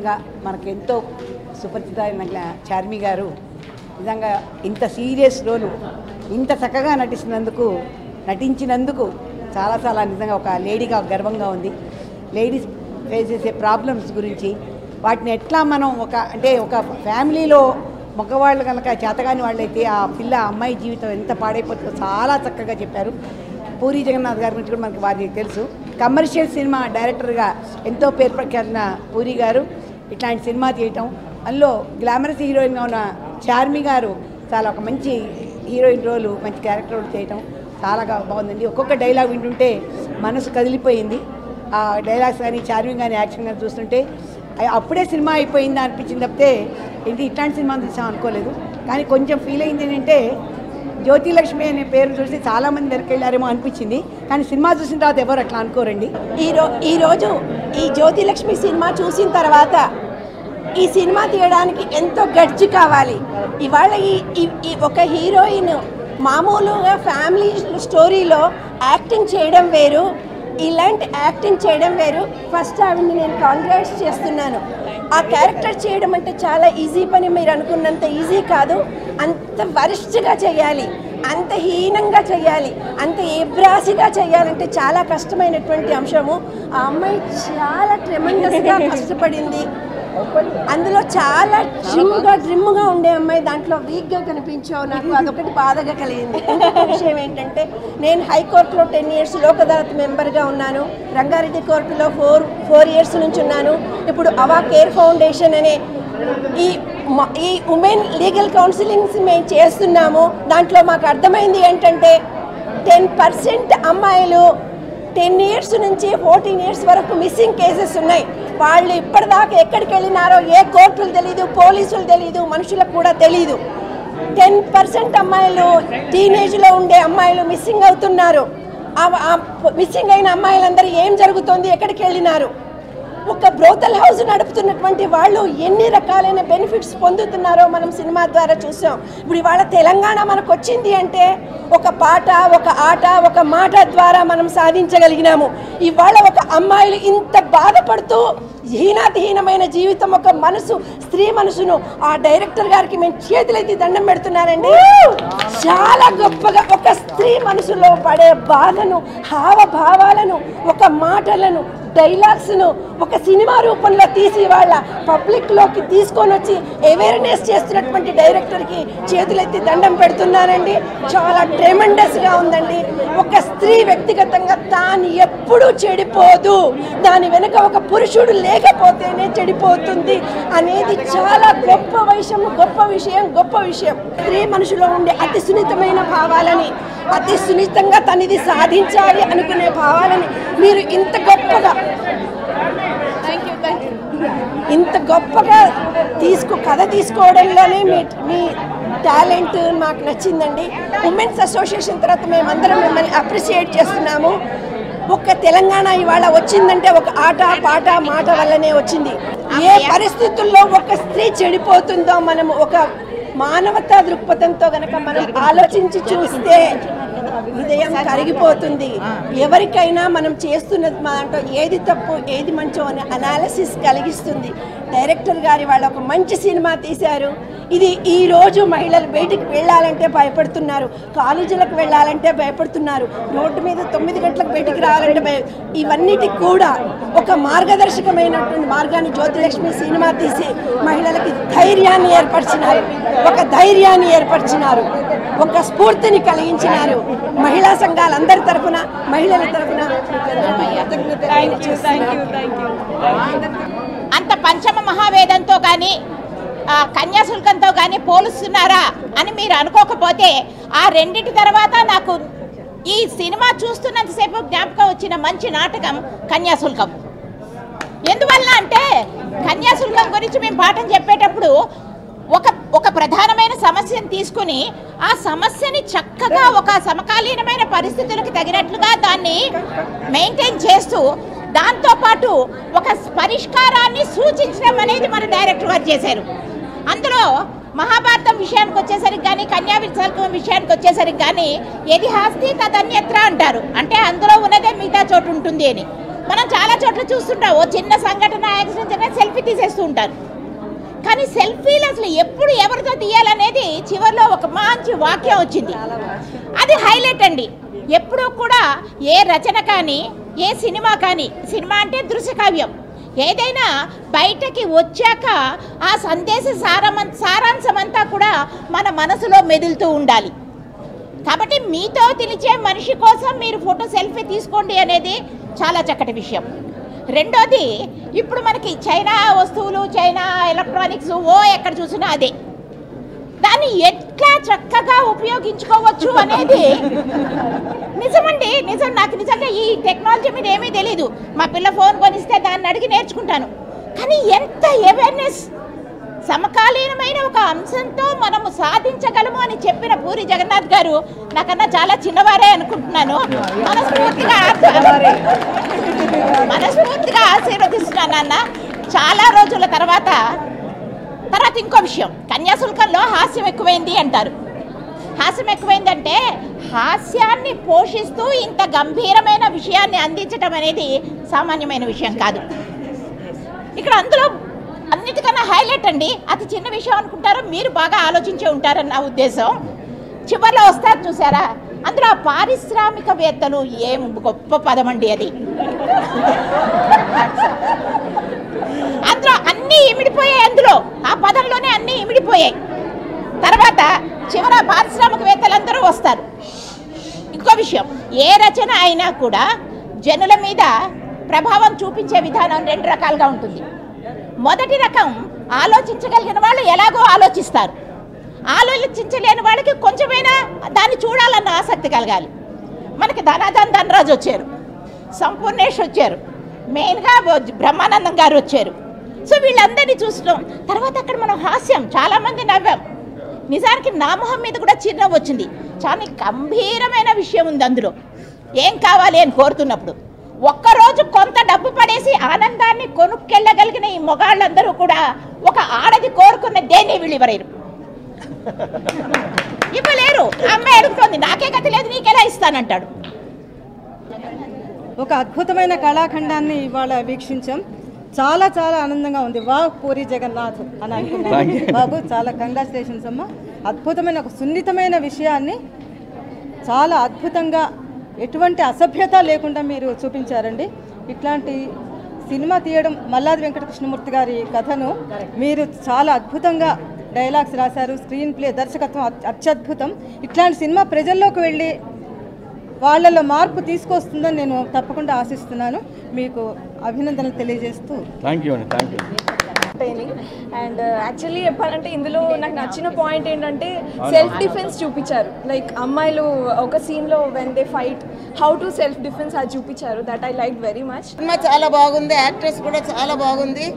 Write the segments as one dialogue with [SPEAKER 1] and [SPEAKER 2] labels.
[SPEAKER 1] నిజంగా గ్లామరస్ హీరోయిన్గా మనకెంతో సుపరిచితమైన చార్మి గారు నిజంగా ఇంత సీరియస్ రోలు ఇంత చక్కగా నటిస్తున్నందుకు నటించినందుకు చాలా చాలా నిజంగా ఒక లేడీగా గర్వంగా ఉంది. లేడీస్ ఫేస్ చేసే ప్రాబ్లమ్స్ గురించి వాటిని ఎట్లా మనం ఒక అంటే ఒక ఫ్యామిలీలో మగవాళ్ళు కనుక చేతగాని వాళ్ళైతే ఆ పిల్ల అమ్మాయి జీవితం ఎంత పాడైపోతుందో చాలా చక్కగా చెప్పారు. పూరి జగన్నాథ్ గారి గురించి కూడా మనకి వారికి తెలుసు. కమర్షియల్ సినిమా డైరెక్టర్గా ఎంతో పేరు ప్రఖ్యాతిన పూరి గారు. ఇట్లాంటి సినిమా తీయటం. అందులో గ్లామరస్ హీరోయిన్గా ఉన్న చార్మి గారు చాలా ఒక మంచి హీరోయిన్ రోలు మంచి క్యారెక్టర్ రోల్ చేయటం చాలా బాగుందండి. ఒక్కొక్క డైలాగ్ వింటుంటే మనసు కదిలిపోయింది. ఆ డైలాగ్స్ కానీ చార్మింగ్ కానీ యాక్షన్ కానీ చూస్తుంటే అప్పుడే సినిమా అయిపోయిందా అనిపించింది తప్పితే ఏంటి ఇట్లాంటి సినిమా తీసాం అనుకోలేదు. కానీ కొంచెం ఫీల్ అయింది ఏంటంటే జ్యోతిలక్ష్మి అనే పేరు చూసి చాలామంది వెనకెళ్ళారేమో అనిపించింది. కానీ సినిమా చూసిన తర్వాత ఎవరు అట్లా అనుకోరండి.
[SPEAKER 2] ఈరో ఈరోజు ఈ జ్యోతిలక్ష్మి సినిమా చూసిన తర్వాత ఈ సినిమా తీయడానికి ఎంతో గడ్జి కావాలి. ఇవాళ ఈ ఈ- ఈ ఒక హీరోయిన్ మామూలుగా ఫ్యామిలీ స్టోరీలో యాక్టింగ్ చేయడం వేరు. ఇలాంటి యాక్టింగ్ చేయడం వేరు. ఫస్ట్ ఆవిడని నేను కాంగ్రాట్స్ చేస్తున్నాను. ఆ క్యారెక్టర్ చేయడం అంటే చాలా ఈజీ పని మీరు అనుకున్నంత ఈజీ కాదు. అంత వరిష్ఠగా చేయాలి. అంత హీనంగా చేయాలి. అంత ఏబ్రాసిగా చేయాలంటే చాలా కష్టమైనటువంటి అంశము. ఆ అమ్మాయి చాలా ట్రెమండస్గా కష్టపడింది. అందులో చాలా డ్రిమ్గా డ్రిమ్గా ఉండే అమ్మాయి దాంట్లో వీక్గా కనిపించావు నాకు అదొకటి బాధగా కలిగింది. విషయం ఏంటంటే నేను హైకోర్టులో టెన్ ఇయర్స్ లోక్ అదాలత్ మెంబర్గా ఉన్నాను. రంగారెడ్డి కోర్టులో ఫోర్ ఫోర్ ఇయర్స్ నుంచి ఉన్నాను. ఇప్పుడు అవా కేర్ ఫౌండేషన్ అనే ఈ ఈ ఉమెన్ లీగల్ కౌన్సిలింగ్స్ మేము చేస్తున్నాము. దాంట్లో మాకు అర్థమైంది ఏంటంటే టెన్ పర్సెంట్ అమ్మాయిలు టెన్ ఇయర్స్ నుంచి ఫోర్టీన్ ఇయర్స్ వరకు మిస్సింగ్ కేసెస్ ఉన్నాయి. వాళ్ళు ఇప్పటిదాకా ఎక్కడికి వెళ్ళినారో ఏ కోర్టులు తెలియదు పోలీసులు తెలియదు మనుషులకు కూడా తెలియదు టెన్ పర్సెంట్ అమ్మాయిలు టీనేజ్లో ఉండే అమ్మాయిలు మిస్సింగ్ అవుతున్నారు. మిస్సింగ్ అయిన అమ్మాయిలందరూ ఏం జరుగుతోంది ఎక్కడికి వెళ్ళినారు? ఒక బ్రోతల్ హౌస్ నడుపుతున్నటువంటి వాళ్ళు ఎన్ని రకాలైన బెనిఫిట్స్ పొందుతున్నారో మనం సినిమా ద్వారా చూసాం. ఇప్పుడు ఇవాళ తెలంగాణ మనకు వచ్చింది అంటే ఒక పాట ఒక ఆట ఒక మాట ద్వారా మనం సాధించగలిగినాము. ఇవాళ ఒక అమ్మాయిలు ఇంత బాధపడుతూ హీనాతిహీనమైన జీవితం ఒక మనసు స్త్రీ మనసును ఆ డైరెక్టర్ గారికి మేము చేతులెత్తి దండం పెడుతున్నారండి చాలా గొప్పగా ఒక స్త్రీ మనసులో పడే బాధను హావభావాలను ఒక మాటలను డైలాగ్స్ను ఒక సినిమా రూపంలో తీసి వాళ్ళ పబ్లిక్లోకి తీసుకొని వచ్చి అవేర్నెస్ చేస్తున్నటువంటి డైరెక్టర్కి చేతులెత్తి దండం పెడుతున్నానండి చాలా ట్రెమండస్గా ఉందండి. ఒక స్త్రీ వ్యక్తిగతంగా తాను ఎప్పుడూ చెడిపోదు. దాని వెనుక ఒక పురుషుడు లేకపోతేనే చెడిపోతుంది అనేది చాలా గొప్ప విషయం గొప్ప విషయం గొప్ప విషయం. స్త్రీ మనుషులో ఉండే అతి సున్నితమైన భావాలని అతి సున్నితంగా తనది సాధించాలి అనుకునే భావాలని మీరు ఇంత గొప్పగా ఇంత గొప్పగా తీసుకు కథ తీసుకోవడంలోనే మీ మీ టాలెంట్ మాకు నచ్చిందండి. ఉమెన్స్ అసోసియేషన్ తర్వాత మేమందరం మిమ్మల్ని అప్రిషియేట్ చేస్తున్నాము. ఒక్క తెలంగాణ ఇవాళ వచ్చిందంటే ఒక ఆట పాట మాట వల్లనే వచ్చింది. ఏ పరిస్థితుల్లో ఒక స్త్రీ చెడిపోతుందో మనం ఒక మానవతా దృక్పథంతో గనక మనం ఆలోచించి చూస్తే హృదయం కరిగిపోతుంది. ఎవరికైనా మనం చేస్తున్న దాంట్లో ఏది తప్పు ఏది మంచో అనే అనాలిసిస్ కలిగిస్తుంది. డైరెక్టర్ గారి వాళ్ళు ఒక మంచి సినిమా తీశారు. ఇది ఈ రోజు మహిళలు బయటికి వెళ్ళాలంటే భయపడుతున్నారు. కాలేజీలకు వెళ్ళాలంటే భయపడుతున్నారు. రోడ్డు మీద తొమ్మిది గంటలకు బయటికి రావాలంటే భయ. ఇవన్నిటికి కూడా ఒక మార్గదర్శకమైనటువంటి మార్గాన్ని జ్యోతిలక్ష్మి సినిమా తీసి మహిళలకి ధైర్యాన్ని ఏర్పరిచినారు. ఒక ధైర్యాన్ని ఏర్పరిచినారు. ఒక స్ఫూర్తిని కలిగించినారు. మహిళా సంఘాలందరి తరపున మహిళల తరపున
[SPEAKER 3] అంత పంచమ మహావేదంతో కానీ కన్యాశుల్కంతో కానీ పోలుస్తున్నారా అని మీరు అనుకోకపోతే ఆ రెండింటి తర్వాత నాకు ఈ సినిమా చూస్తున్నంతసేపు జ్ఞాపకం వచ్చిన మంచి నాటకం కన్యాశుల్కం ఎందువల్ల అంటే కన్యాశుల్కం గురించి మేము పాఠం చెప్పేటప్పుడు ఒక ఒక ప్రధానమైన సమస్యను తీసుకుని ఆ సమస్యని చక్కగా ఒక సమకాలీనమైన పరిస్థితులకు తగినట్లుగా దాన్ని మెయింటైన్ చేస్తూ దాంతోపాటు ఒక పరిష్కారాన్ని సూచించడం అనేది మన డైరెక్టర్ గారు చేశారు. అందులో మహాభారతం విషయానికి వచ్చేసరికి కానీ కన్యావిత్సల్కం విషయానికి వచ్చేసరికి కానీ ఎది హాస్తి తదన్యత్ర అంటారు. అంటే అందులో ఉన్నదే మిగతా చోటు ఉంటుంది అని. మనం చాలా చోట్ల చూస్తుంటాం. ఓ చిన్న సంఘటన యాక్సిడెంట్ జరిగిన సెల్ఫీ తీసేస్తూ ఉంటారు. కానీ సెల్ఫీలు అసలు ఎప్పుడు ఎవరితో తీయాలనేది చివరిలో ఒక మంచి వాక్యం వచ్చింది. అది హైలైట్ అండి. ఎప్పుడూ కూడా ఏ రచన కానీ ఏ సినిమా కానీ సినిమా అంటే దృశ్యకావ్యం. ఏదైనా బయటకి వచ్చాక ఆ సందేశ సారమ సారాంశమంతా కూడా మన మనసులో మెదులుతూ ఉండాలి. కాబట్టి మీతో తెలిచే మనిషి కోసం మీరు ఫోటో సెల్ఫీ తీసుకోండి అనేది చాలా చక్కటి విషయం. రెండోది ఇప్పుడు మనకి చైనా వస్తువులు చైనా ఎలక్ట్రానిక్స్ ఓ ఎక్కడ చూసినా అదే. దాన్ని ఎట్లా చక్కగా ఉపయోగించుకోవచ్చు అనేది నిజమండి నిజం నాకు నిజంగా ఈ టెక్నాలజీ మీద ఏమీ తెలియదు మా పిల్ల ఫోన్ కొనిస్తే దాన్ని అడిగి నేర్చుకుంటాను. కానీ ఎంత అవేర్నెస్ సమకాలీనమైన ఒక అంశంతో మనము సాధించగలము అని చెప్పిన పూరి జగన్నాథ్ గారు నాకన్నా చాలా చిన్నవారే అనుకుంటున్నాను. మనస్ఫూర్తిగా మనస్ఫూర్తిగా ఆశీర్వదిస్తున్నాను అన్న చాలా రోజుల తర్వాత తర్వాత ఇంకో విషయం. కన్యాశుల్కంలో హాస్యం ఎక్కువైంది అంటారు. హాస్యం ఎక్కువైందంటే హాస్యాన్ని పోషిస్తూ ఇంత గంభీరమైన విషయాన్ని అందించడం అనేది సామాన్యమైన విషయం కాదు. ఇక్కడ అందులో అన్నిటికన్నా హైలైట్ అండి. అతి చిన్న విషయం అనుకుంటారో. మీరు బాగా ఆలోచించే ఉంటారని నా ఉద్దేశం. చివరిలో వస్తారు చూసారా? అందులో ఆ పారిశ్రామికవేత్తలు ఏం గొప్ప పదం అండి అది. అందులో అన్నీ ఇమిడిపోయాయి అందులో. ఆ పదంలోనే అన్నీ ఇమిడిపోయాయి. తర్వాత చివర పారిశ్రామికవేత్తలందరూ వస్తారు. ఇంకో విషయం. ఏ రచన అయినా కూడా జనుల మీద ప్రభావం చూపించే విధానం రెండు రకాలుగా ఉంటుంది. మొదటి రకం ఆలోచించగలిగిన వాళ్ళు ఎలాగో ఆలోచిస్తారు. ఆలోచించలేని వాళ్ళకి కొంచెమైనా దాన్ని చూడాలన్న ఆసక్తి కలగాలి. మనకి ధనాధన్ ధనరాజు వచ్చారు. సంపూర్ణేష్ వచ్చారు. మెయిన్గా బ్రహ్మానందం గారు వచ్చారు. సో వీళ్ళందరినీ చూసినాం తర్వాత అక్కడ మనం హాస్యం. చాలామంది నవ్వాం. నిజానికి నా మొహం మీద కూడా చిరునవ్వు వచ్చింది. చాలా గంభీరమైన విషయం ఉంది అందులో. ఏం కావాలి అని కోరుతున్నప్పుడు ఒక్క ఒక్కరోజు కొంత డబ్బు పడేసి ఆనందాన్ని కొనుక్కెళ్ళగలిగిన ఈ మొగాళ్ళందరూ కూడా ఒక ఆడది కోరుకున్న దేన్ని వీళ్ళు ఇవ్వలేరు. ఇవ్వలేరు. అమ్మాయి అడుగుతోంది నాకే గతి లేదు నీకెలా ఇస్తానంటాడు.
[SPEAKER 4] ఒక అద్భుతమైన కళాఖండాన్ని ఇవాళ వీక్షించాం. చాలా చాలా ఆనందంగా ఉంది. వా పూరి జగన్నాథ్ అని అనుకున్నాను. బాబు చాలా కంగ్రాచులేషన్స్ అమ్మా. అద్భుతమైన ఒక సున్నితమైన విషయాన్ని చాలా అద్భుతంగా ఎటువంటి అసభ్యత లేకుండా మీరు చూపించారండి. ఇట్లాంటి సినిమా తీయడం మల్లాది వెంకటకృష్ణమూర్తి గారి కథను మీరు చాలా అద్భుతంగా డైలాగ్స్ రాశారు. స్క్రీన్ ప్లే దర్శకత్వం అత్యద్భుతం. ఇట్లాంటి సినిమా ప్రజల్లోకి వెళ్ళి వాళ్ళలో మార్పు తీసుకొస్తుందని నేను తప్పకుండా ఆశిస్తున్నాను. మీకు అభినందనలు తెలియజేస్తూ
[SPEAKER 5] థ్యాంక్ యూ అండి thank you
[SPEAKER 6] entertaining and actually చెప్పాలంటే ఇందులో నాకు నచ్చిన పాయింట్ ఏంటంటే సెల్ఫ్ డిఫెన్స్ చూపించారు. లైక్ అమ్మాయిలు ఒక సీన్లో when they fight how to self defence అది చూపించారు. That I like very much
[SPEAKER 7] cinema చాలా బాగుంది యాక్ట్రెస్ కూడా చాలా బాగుంది.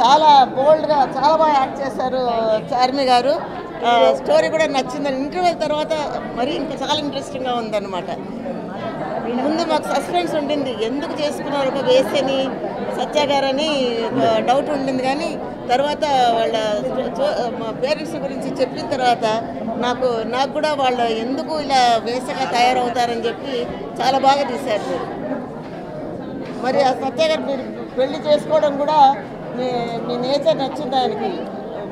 [SPEAKER 7] చాలా బోల్డ్గా చాలా బాగా యాక్ట్ చేశారు చార్మి గారు. స్టోరీ కూడా నచ్చింది ఇంటర్వ్యూ తర్వాత మరీ ఇంకా చాలా ఇంట్రెస్టింగ్గా ఉందన్నమాట. ముందు మాకు సస్పెన్స్ ఉండింది. ఎందుకు చేసుకున్నారు? ఒక వేసని సత్యాగారని డౌట్ ఉండింది కానీ తర్వాత వాళ్ళ మా పేరెంట్స్ గురించి చెప్పిన తర్వాత నాకు నాకు కూడా వాళ్ళు ఎందుకు ఇలా వేసగా తయారవుతారని చెప్పి చాలా బాగా తీశారు. మీరు మరి ఆ సత్యాగారు పెళ్ళి చేసుకోవడం కూడా మీ మీ నేచర్ నచ్చింది ఆయనకి.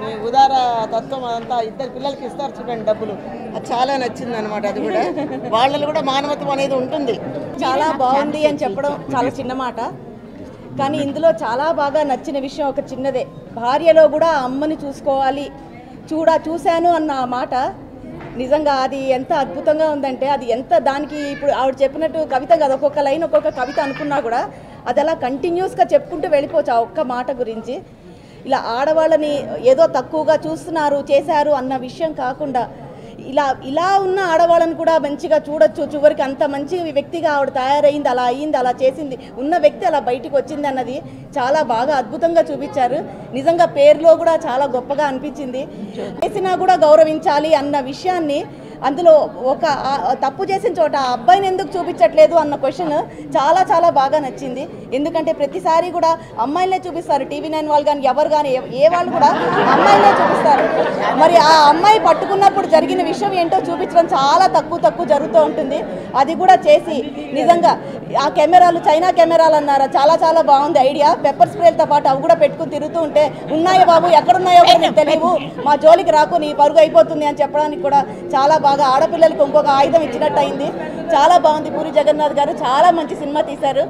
[SPEAKER 7] మీ ఉదార తత్వం అంతా ఇద్దరు పిల్లలకి ఇస్తారు చూడండి డబ్బులు. అది చాలా నచ్చింది అనమాట అది కూడా. వాళ్ళలో కూడా మానవత్వం అనేది ఉంటుంది.
[SPEAKER 8] చాలా బాగుంది అని చెప్పడం చాలా చిన్న మాట. కానీ ఇందులో చాలా బాగా నచ్చిన విషయం ఒక చిన్నదే. భార్యలో కూడా అమ్మని చూసుకోవాలి. చూడా చూశాను అన్న మాట. నిజంగా అది ఎంత అద్భుతంగా ఉందంటే అది ఎంత దానికి ఇప్పుడు ఆవిడ చెప్పినట్టు కవిత కదా ఒక్కొక్క లైన్ ఒక్కొక్క కవిత అనుకున్నా కూడా అది అలా కంటిన్యూస్గా చెప్పుకుంటూ వెళ్ళిపోవచ్చు ఆ ఒక్క మాట గురించి. ఇలా ఆడవాళ్ళని ఏదో తక్కువగా చూస్తున్నారు చేశారు అన్న విషయం కాకుండా ఇలా ఇలా ఉన్న ఆడవాళ్ళని కూడా మంచిగా చూడొచ్చు. చివరికి అంత మంచి వ్యక్తిగా ఆవిడ తయారైంది అలా అయింది అలా చేసింది. ఉన్న వ్యక్తి అలా బయటికి వచ్చింది అన్నది చాలా బాగా అద్భుతంగా చూపించారు. నిజంగా పేరులో కూడా చాలా గొప్పగా అనిపించింది. చేసినా కూడా గౌరవించాలి అన్న విషయాన్ని అందులో ఒక తప్పు చేసిన చోట ఆ అబ్బాయిని ఎందుకు చూపించట్లేదు అన్న క్వశ్చన్ చాలా చాలా బాగా నచ్చింది. ఎందుకంటే ప్రతిసారి కూడా అమ్మాయిలే చూపిస్తారు. టీవీ నైన్ వాళ్ళు కానీ ఎవరు కానీ ఏ- వాళ్ళు కూడా అమ్మాయిలే చూపిస్తారు. మరి ఆ అమ్మాయి పట్టుకున్నప్పుడు జరిగిన విషయం ఏంటో చూపించడం చాలా తక్కువ తక్కువ జరుగుతూ ఉంటుంది. అది కూడా చేసి నిజంగా ఆ కెమెరాలు చైనా కెమెరాలు అన్నారు? చాలా చాలా బాగుంది ఐడియా. పెప్పర్ స్ప్రేలతో పాటు అవి కూడా పెట్టుకుని తిరుగుతూ ఉంటే ఉన్నాయో బాబు ఎక్కడున్నాయో కూడా నీకు తెలియవు మా జోలికి రాకు నీ పరుగు అయిపోతుంది అని చెప్పడానికి కూడా చాలా బాగా ఆడపిల్లలకు ఇంకొక ఆయుధం ఇచ్చినట్టు అయింది చాలా బాగుంది పూరి జగన్నాథ్ గారు. చాలా మంచి సినిమా తీశారు.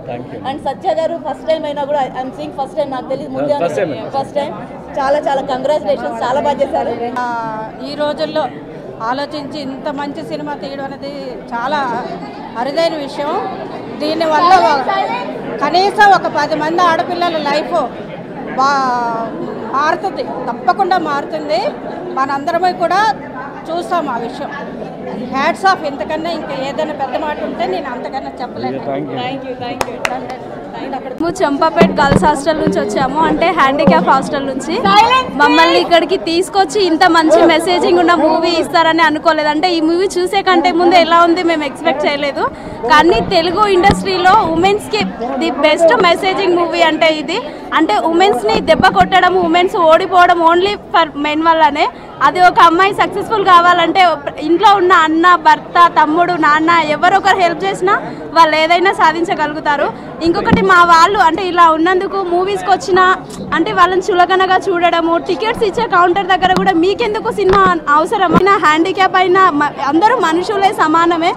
[SPEAKER 8] అండ్ సత్య గారు ఫస్ట్ టైం అయినా కూడా ఐఎమ్ సీయింగ్ ఫస్ట్ టైం నాకు తెలియదు ముందే ఫస్ట్ టైం చాలా చాలా కంగ్రాచులేషన్స్ చాలా బాగా చేశారు.
[SPEAKER 5] ఈ రోజుల్లో ఆలోచించి ఇంత మంచి సినిమా తీయడం అనేది చాలా అరుదైన విషయం. దీనివల్ల కనీసం ఒక పది మంది ఆడపిల్లల లైఫ్ బా మారుతుంది. తప్పకుండా మారుతుంది. మనందరమై కూడా చూస్తాం ఆ విషయం. Hats off. ఇంతకన్నా ఇంకా ఏదైనా పెద్ద మాట ఉంటే నేను అంతకన్నా చెప్పలేను. Thank you. థ్యాంక్ యూ
[SPEAKER 6] మేము చంపాపేట్ గర్ల్స్ హాస్టల్ నుంచి వచ్చాము అంటే హ్యాండిక్యాప్ హాస్టల్ నుంచి. మమ్మల్ని ఇక్కడికి తీసుకొచ్చి ఇంత మంచి మెసేజింగ్ ఉన్న మూవీ ఇస్తారని అనుకోలేదు. అంటే ఈ మూవీ చూసే కంటే ముందు ఎలా ఉంది మేము ఎక్స్పెక్ట్ చేయలేదు. కానీ తెలుగు ఇండస్ట్రీలో ఉమెన్స్కి ది బెస్ట్ మెసేజింగ్ మూవీ అంటే ఇది. అంటే ఉమెన్స్ని దెబ్బ కొట్టడం ఉమెన్స్ ఓడిపోవడం ఓన్లీ ఫర్ మెన్ వల్లనే. అది ఒక అమ్మాయి సక్సెస్ఫుల్ కావాలంటే ఇంట్లో ఉన్న అన్న భర్త తమ్ముడు నాన్న ఎవరొకరు హెల్ప్ చేసినా వాళ్ళు ఏదైనా సాధించగలుగుతారు. ఇంకొకటి మా వాళ్ళు అంటే ఇలా ఉన్నందుకు మూవీస్కి వచ్చిన అంటే వాళ్ళని చులకనగా చూడడము టికెట్స్ ఇచ్చే కౌంటర్ దగ్గర కూడా మీకెందుకు సినిమా అవసరమైన హ్యాండిక్యాప్ అయినా అందరూ మనుషులే సమానమే.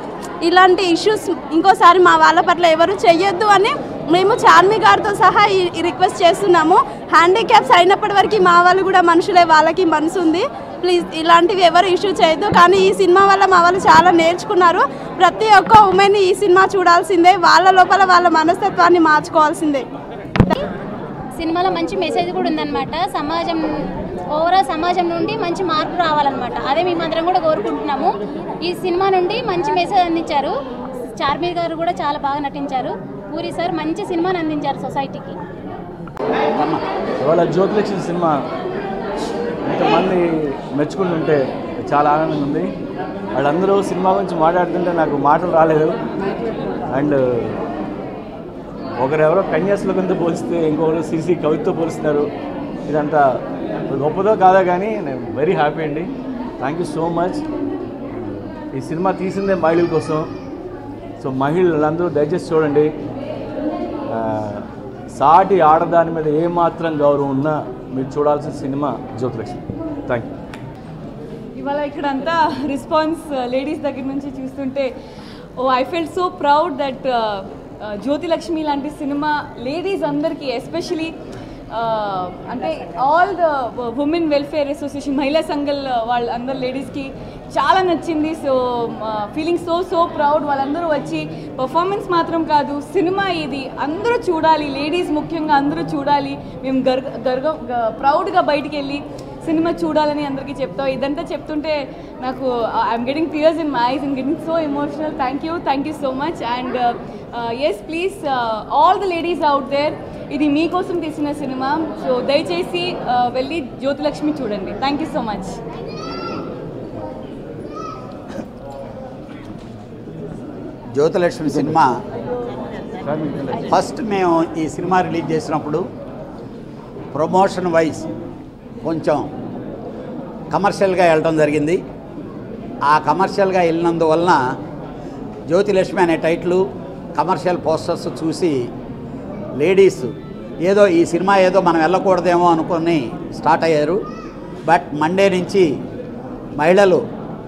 [SPEAKER 6] ఇలాంటి ఇష్యూస్ ఇంకోసారి మా వాళ్ళ పట్ల ఎవరు చెయ్యొద్దు అని మేము చార్మి గారితో సహా ఈ ఈ రిక్వెస్ట్ చేస్తున్నాము. హ్యాండిక్యాప్స్ అయినప్పటి వరకు మా వాళ్ళు కూడా మనుషులే వాళ్ళకి మనసు ఉంది ప్లీజ్ ఇలాంటివి ఎవరు ఇష్యూ చేయొద్దు. కానీ ఈ సినిమా వల్ల మా వాళ్ళు చాలా నేర్చుకున్నారు. ప్రతి ఒక్క ఉమెన్ ఈ సినిమా చూడాల్సిందే. వాళ్ళ లోపల వాళ్ళ మనస్తత్వాన్ని మార్చుకోవాల్సిందే.
[SPEAKER 9] సినిమాలో మంచి మెసేజ్ కూడా ఉందన్నమాట. సమాజం ఓవరాల్ సమాజం నుండి మంచి మార్పు రావాలన్నమాట. అదే మేమందరం కూడా కోరుకుంటున్నాము. ఈ సినిమా నుండి మంచి మెసేజ్ అందించారు. చార్మీర్ గారు కూడా చాలా బాగా నటించారు. పూరి సార్ మంచి సినిమాని అందించారు సొసైటీకి
[SPEAKER 10] సినిమా ఇంతమంది మెచ్చుకుంటుంటే చాలా ఆనందంగా ఉంది వాళ్ళందరూ సినిమా గురించి మాట్లాడుతుంటే నాకు మాటలు రాలేదు. అండ్ ఒకరెవరో కన్యాశులకంతో పోలిస్తే ఇంకొకరు సిసి కవితో పోలుస్తున్నారు. ఇదంతా గొప్పదో కాదా కానీ నేను వెరీ హ్యాపీ అండి. థ్యాంక్ యూ సో మచ్ ఈ సినిమా తీసిందే మహిళల కోసం. సో మహిళలందరూ దయచేసి చూడండి. సాటి ఆడదాని మీద ఏమాత్రం గౌరవం ఉన్నా మీరు చూడాల్సిన సినిమా జ్యోతిలక్ష్మి. థ్యాంక్ యూ
[SPEAKER 11] ఇవాళ ఇక్కడంతా రెస్పాన్స్ లేడీస్ uh, దగ్గర నుంచి చూస్తుంటే ఓ I felt so proud that Jyothi Lakshmi లాంటి సినిమా లేడీస్ అందరికీ ఎస్పెషలీ uh, అంటే all the women welfare association మహిళా సంఘల్ వాళ్ళ అందరు లేడీస్కి చాలా నచ్చింది. So feeling so so proud వాళ్ళందరూ వచ్చి పర్ఫార్మెన్స్ మాత్రం కాదు సినిమా ఇది. అందరూ చూడాలి లేడీస్ ముఖ్యంగా అందరూ చూడాలి. మేము గర్గ గర్గ ప్రౌడ్గా బయటికి వెళ్ళి సినిమా చూడాలని అందరికీ చెప్తావు ఇదంతా చెప్తుంటే నాకు I'm getting tears in my eyes and getting so emotional thank you thank you so much and yes please all the ladies out there ఇది మీకోసం తీసిన సినిమా. సో దయచేసి uh, వెళ్ళి జ్యోతిలక్ష్మి చూడండి. Thank you so much
[SPEAKER 12] Jyothilakshmi cinema first మేము ఈ సినిమా release చేసినప్పుడు ప్రమోషన్ వైజ్ కొంచెం కమర్షియల్గా వెళ్ళడం జరిగింది. ఆ కమర్షియల్గా వెళ్ళినందువలన జ్యోతిలక్ష్మి అనే టైటిల్ కమర్షియల్ పోస్టర్స్ చూసి లేడీస్ ఏదో ఈ సినిమా ఏదో మనం వెళ్ళకూడదేమో అనుకొని స్టార్ట్ అయ్యారు. బట్ మండే నుంచి మహిళలు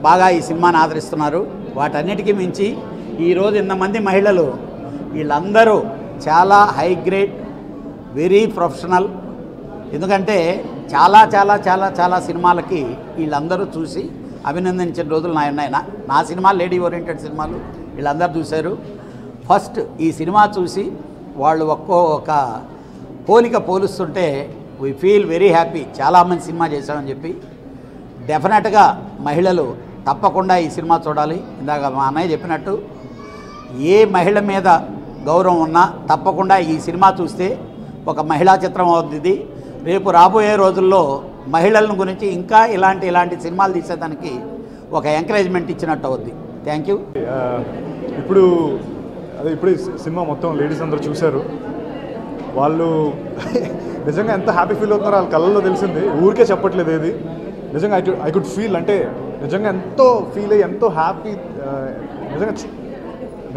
[SPEAKER 12] బాగా ఈ సినిమాను ఆదరిస్తున్నారు. వాటన్నిటికీ మించి ఈరోజు ఇంతమంది మహిళలు వీళ్ళందరూ చాలా హై గ్రేడ్ వెరీ ప్రొఫెషనల్ ఎందుకంటే చాలా చాలా చాలా చాలా సినిమాలకి వీళ్ళందరూ చూసి అభినందించిన రోజులు నా ఉన్నాయి నా సినిమా లేడీ ఓరియంటెడ్ సినిమాలు వీళ్ళందరూ చూశారు. ఫస్ట్ ఈ సినిమా చూసి వాళ్ళు ఒక్కో ఒక పోలిక పోలుస్తుంటే వీ ఫీల్ వెరీ హ్యాపీ చాలా మంచి సినిమా చేశామని చెప్పి డెఫినెట్గా మహిళలు తప్పకుండా ఈ సినిమా చూడాలి. ఇందాక మా అన్నయ్య చెప్పినట్టు ఏ మహిళ మీద గౌరవం ఉన్నా తప్పకుండా ఈ సినిమా చూస్తే ఒక మహిళా చిత్రం అవుతుంది రేపు రాబోయే రోజుల్లో మహిళలను గురించి ఇంకా ఇలాంటి ఇలాంటి సినిమాలు తీసేదానికి ఒక ఎంకరేజ్మెంట్ ఇచ్చినట్టు అవుద్ది. Thank you.
[SPEAKER 13] ఇప్పుడు అదే ఇప్పుడు సినిమా మొత్తం లేడీస్ అందరూ చూశారు. వాళ్ళు నిజంగా ఎంత హ్యాపీ ఫీల్ అవుతున్నారో వాళ్ళ కళ్ళల్లో తెలిసింది. ఊరికే చెప్పట్లేదు ఏది. నిజంగా ఐ ఐ కుడ్ ఫీల్ అంటే నిజంగా ఎంతో ఫీల్ అయ్యి ఎంతో హ్యాపీ నిజంగా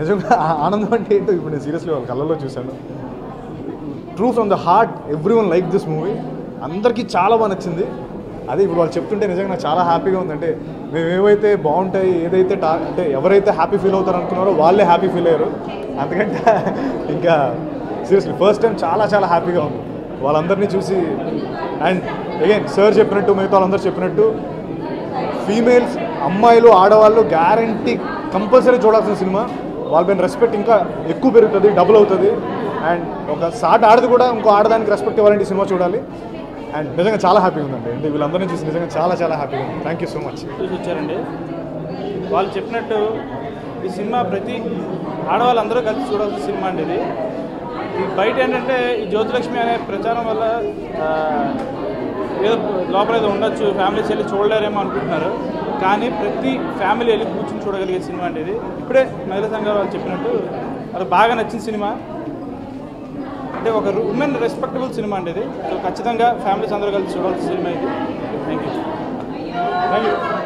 [SPEAKER 13] నిజంగా ఆనందం అంటే ఏంటో ఇప్పుడు నేను సీరియస్లీ వాళ్ళ కళ్ళలో చూశాను. True from the heart every one like this movie అందరికీ చాలా బాగా నచ్చింది. అదే ఇప్పుడు వాళ్ళు చెప్తుంటే నిజంగా నాకు చాలా హ్యాపీగా ఉందంటే మేము ఏవైతే బాగుంటాయి ఏదైతే టా అంటే ఎవరైతే హ్యాపీ ఫీల్ అవుతారు అనుకున్నారో వాళ్ళే హ్యాపీ ఫీల్ అయ్యారు. అందుకంటే ఇంకా సీరియస్లీ ఫస్ట్ టైం చాలా చాలా హ్యాపీగా ఉంది. వాళ్ళందరినీ చూసి అండ్ అగైన్ సార్ చెప్పినట్టు మిగతా వాళ్ళందరూ చెప్పినట్టు ఫీమేల్స్ అమ్మాయిలు ఆడవాళ్ళు గ్యారంటీ కంపల్సరీ చూడాల్సిన సినిమా వాళ్ళ రెస్పెక్ట్ ఇంకా ఎక్కువ పెరుగుతుంది డబుల్ అవుతుంది. అండ్ ఒక సాట్ ఆడది కూడా ఇంకో ఆడదానికి రెస్పెక్ట్ ఇవ్వాలంటే సినిమా చూడాలి. అండ్ నిజంగా చాలా హ్యాపీగా ఉందండి. అంటే వీళ్ళందరినీ చూసి నిజంగా చాలా చాలా హ్యాపీగా ఉంది. థ్యాంక్ యూ సో మచ్
[SPEAKER 10] చూసి వచ్చారండి. వాళ్ళు చెప్పినట్టు ఈ సినిమా ప్రతి ఆడవాళ్ళందరూ కలిసి చూడాల్సిన సినిమా అండి ఇది. ఈ బయట ఏంటంటే ఈ జ్యోతిలక్ష్మి అనే ప్రచారం వల్ల ఏదో లోపల ఏదో ఉండొచ్చు ఫ్యామిలీస్ వెళ్ళి చూడలేరేమో అనుకుంటున్నారు. కానీ ప్రతి ఫ్యామిలీ వెళ్ళి కూర్చొని చూడగలిగే సినిమా అంటే ఇది. ఇప్పుడే మహిళా సంఘాల వాళ్ళు చెప్పినట్టు అది బాగా నచ్చిన సినిమా. అంటే ఒక ఉమెన్ రెస్పెక్టబుల్ సినిమా అండి ఇది. ఖచ్చితంగా ఫ్యామిలీస్ అందరూ కలిసి చూడాల్సిన సినిమా ఇది. Thank you thank you